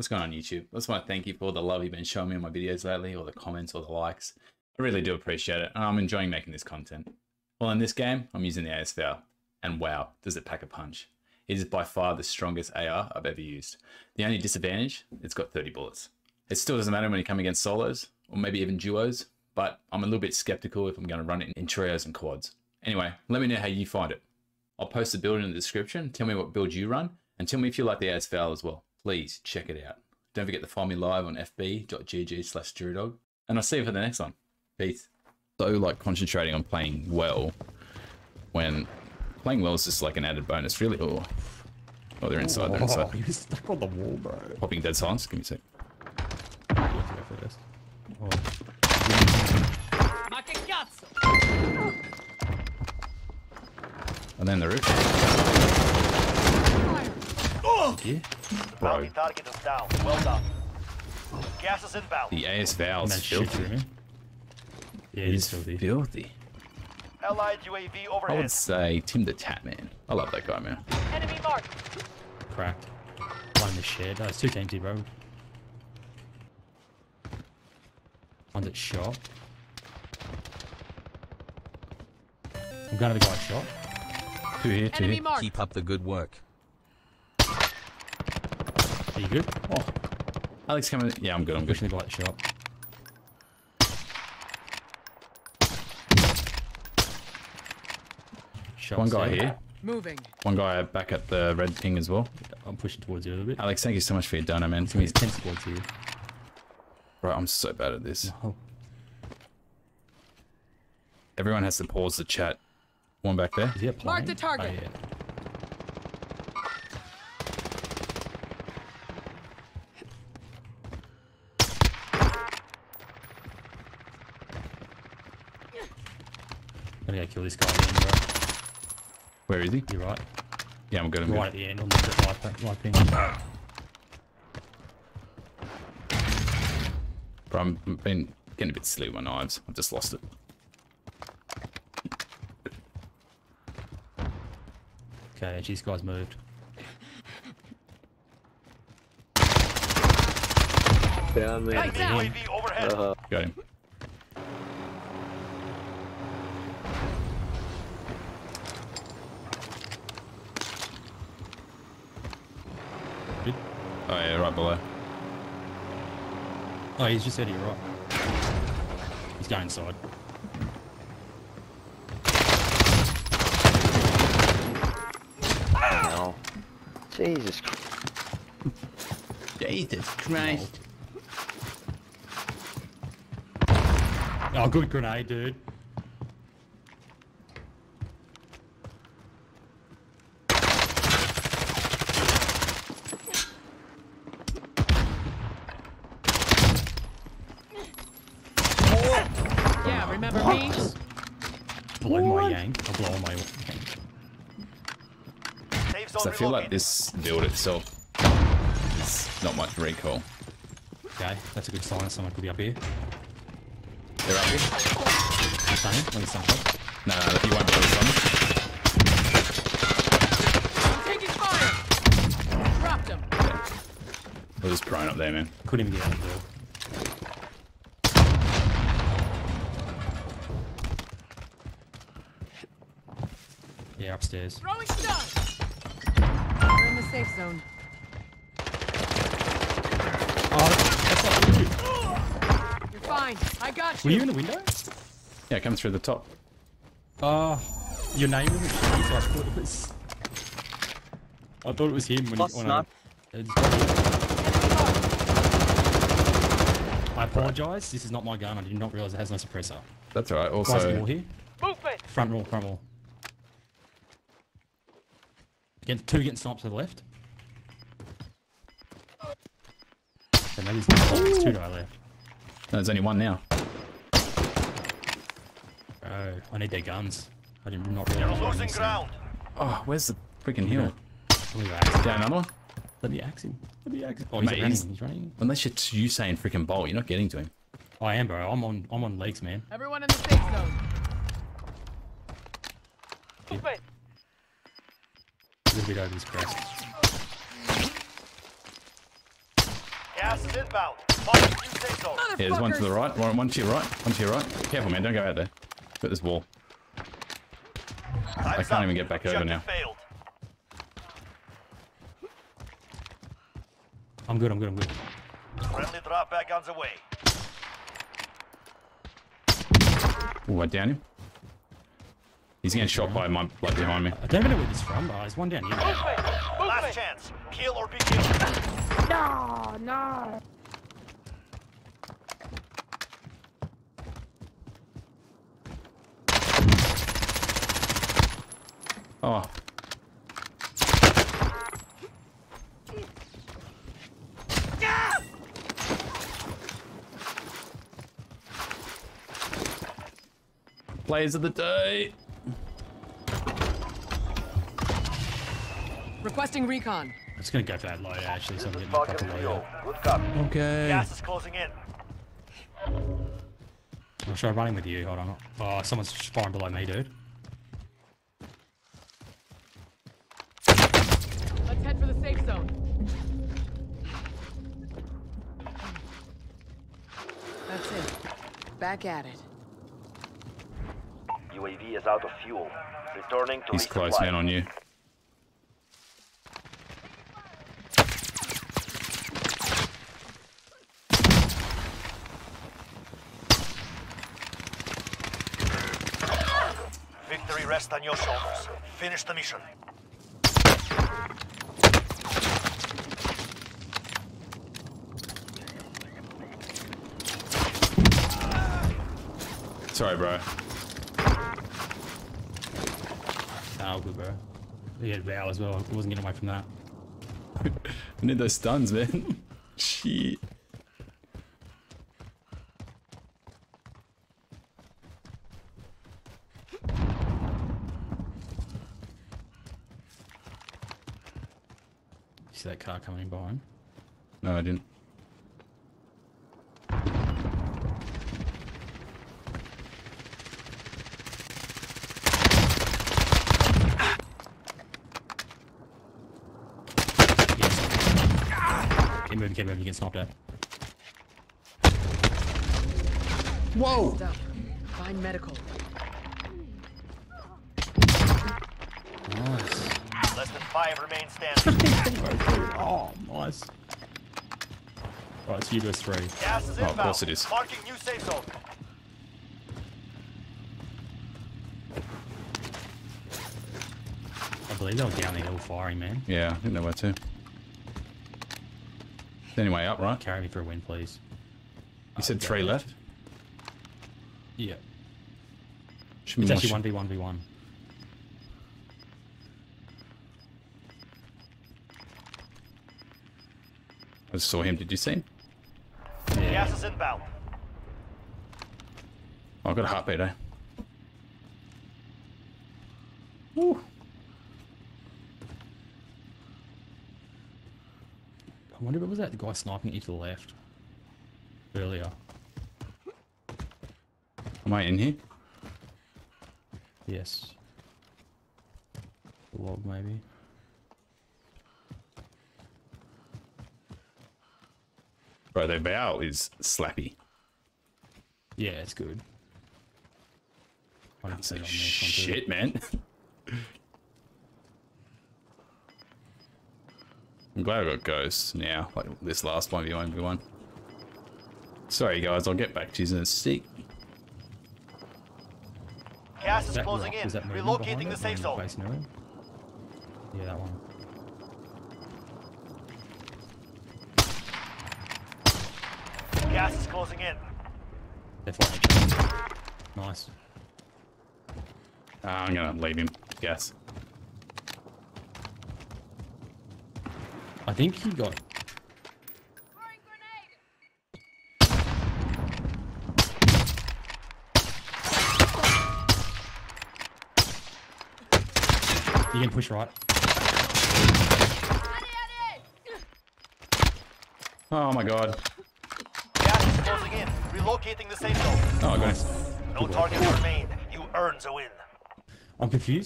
What's going on YouTube? I just want to thank you for all the love you've been showing me on my videos lately, or the comments, or the likes. I really do appreciate it, and I'm enjoying making this content. Well, in this game, I'm using the ASVAL, and wow, does it pack a punch. It is by far the strongest AR I've ever used. The only disadvantage, it's got 30 bullets. It still doesn't matter when you come against solos, or maybe even duos, but I'm a little bit skeptical if I'm going to run it in trios and quads. Anyway, let me know how you find it. I'll post the build in the description, tell me what build you run, and tell me if you like the ASVAL as well. Please check it out. Don't forget to find me live on fb.gg slash drewdog, and I'll see you for the next one. Peace. So like concentrating on playing well when playing well is just like an added bonus, really. Oh, oh they're inside, they're inside. Oh, you're stuck on the wall, bro. Popping dead silence, give me a sec. You have to go first. Oh. And then the roof. Yeah. Bro, target is down. Well done. Gas is inbound. the AS And Val's filthy. Yeah, It he's is filthy. filthy. Allied UAV I overhead. would say Tim the Tat Man. I love that guy, man. Enemy marked. Cracked. One in the shed. Oh, it's two teams here, bro. One's at shop. I'm going to the guy's shop. Two here, two Enemy here. marked. Keep up the good work. Are you good? Oh, Alex coming. Yeah, I'm good. I'm good. Pushing the guy at shop. Shop's One guy there. here. Moving. One guy back at the red thing as well. I'm pushing towards you a little bit. Alex, thank you so much for your donor, man. Give me, There's 10 squads here. bro, I'm so bad at this. Oh, Everyone has to pause the chat. One back there. is he? Mark the target. Oh, yeah. Kill this guy again, bro. Where is he? You're right. Yeah, I'm good. I'm Right at the end on the right, thing- right thing. Bro, I'm I've been getting a bit silly with my knives. I've just lost it. Okay, these guys moved. Down there. Lights out. UAV overhead. Uh, Got him. Good. Oh yeah, right below. Oh, he's just out here, right. He's going inside. no. Jesus Christ. Jesus Christ. Oh, good grenade, dude. Yeah, remember me? Blow my yang. I'll blow my yang. Safe zone So I feel like this build itself is not much recoil. Okay, that's a good sign. Someone could be up here. They're up here. Sunny, let me sun up. No, no, you won't be able to summon. I'm taking fire. Dropped him. We're just prone up there, man. Couldn't even get out of the door. Yeah, upstairs. Throwing stun. We're in the safe zone. Oh, that's you. You're fine. I got Were you. you in the window? Yeah, come through the top. Oh, your name wasn't so I thought it was. I thought it was him when Plus he. When snipe. I, It's I apologise. This is not my gun. I did not realise it has no suppressor. That's alright. Guys, wall Also, here. Movement. Front wall, front wall. Get two getting sniped to the left. So maybe it's, oh, two to our left. no, there's only one now. Oh, I need their guns. I did not realise. what I Losing ground. Oh, where's the freaking hill? Let me axe him. Down another one? Let me axe him. Let me axe him. Oh, he's Mate, running. he's- He's running. Unless you're you saying freaking bolt, you're not getting to him. I am, bro. I'm on. I'm on legs, man. Everyone in the safe zone. Movement. A little bit over his crest. Gas is inbound. Marking new safe zone. Yeah, there's one to the right, one, one to your right, one to your right. Careful, man, don't go out there. Got this wall. Time's can't even get back over Objective now. Failed. I'm good, I'm good, I'm good. Friendly drop back on the way. Ooh, I down him. He's getting shot by my blood behind me. I don't even know where this from, but there's one down here. Last chance. Kill or be killed. No, no. Oh. Players of the day. Requesting recon. I'm gonna go for that low actually, so I'm This is getting my Falcon proper 3 low. Good copy. Okay. Gas is closing in. I'll try running with you, hold on. Oh, someone's firing below me, dude. Let's head for the safe zone. That's it. Back at it. UAV is out of fuel. Returning to He's close, resupply. man, on you. Victory rests on your shoulders. Finish the mission. Sorry, bro. Nah, all good, bro. He had Val as well. I wasn't getting away from that. I need those stuns, man. Shit. See that car coming in behind? No, I didn't. Yes. Keep moving, keep moving, you get sniped at. Whoa! Stuff. Find medical. Five remain standing. oh, nice. Right, it's you versus three. Gas is Oh, of course it is. Marking new safe zone. I believe they were down the hill firing, man. Yeah, I think they were too. Anyway, up, right? Carry me for a win, please. You said three left? Yeah. Should be It's more actually sh- 1v1v1. Saw him. Did you see him? Yeah. Gas is inbound. Oh, I got a heartbeat, eh? Woo. I wonder what was that the guy sniping you to the left earlier. Am I in here? Yes. The log maybe. Bro, their bow is slappy. Yeah, it's good. I didn't see it on this one too. Shit, man. I'm glad I got ghosts now, like this last 1v1v1. Sorry, guys, I'll get back to you in a sec. Gas Was is closing rock- in. was that movement Relocating the safe zone. Yeah, that one. Gas is closing in. They're fighting each other. Nice. Ah, I'm gonna leave him. Guess. I think he got. You can push right. Oh my god. Gas is closing in. Relocating the safe zone. Oh, I got him. No targets remain. You earn the win. I'm confused.